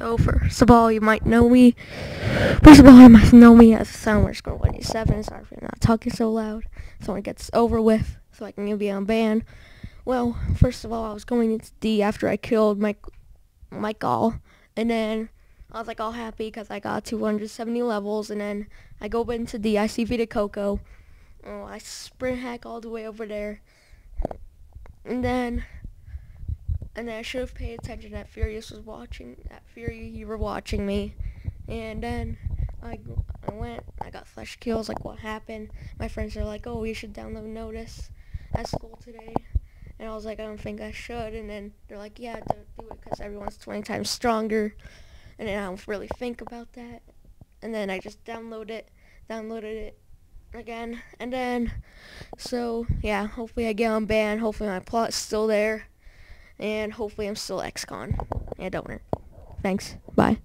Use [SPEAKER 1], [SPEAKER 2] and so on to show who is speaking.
[SPEAKER 1] So first of all, you might know me. First of all, you might know me as Summer Score 187. Sorry for not talking so loud. So it gets over with, so I can be on band. Well, first of all, I was going into D after I killed Mike, Michael, and then I was like all happy because I got 270 levels, and then I go into D. I see Vita Coco. Oh, I sprint hack all the way over there, and then and then I should have paid attention that Furious was watching, that Fury, you were watching me. And then I, I went, I got flash kills, like what happened. My friends are like, oh, you should download Notice at school today. And I was like, I don't think I should. And then they're like, yeah, don't do it because everyone's 20 times stronger. And then I don't really think about that. And then I just downloaded it, downloaded it again. And then, so, yeah, hopefully I get on band. Hopefully my plot's still there. And hopefully I'm still XCon and donor. Thanks. Bye.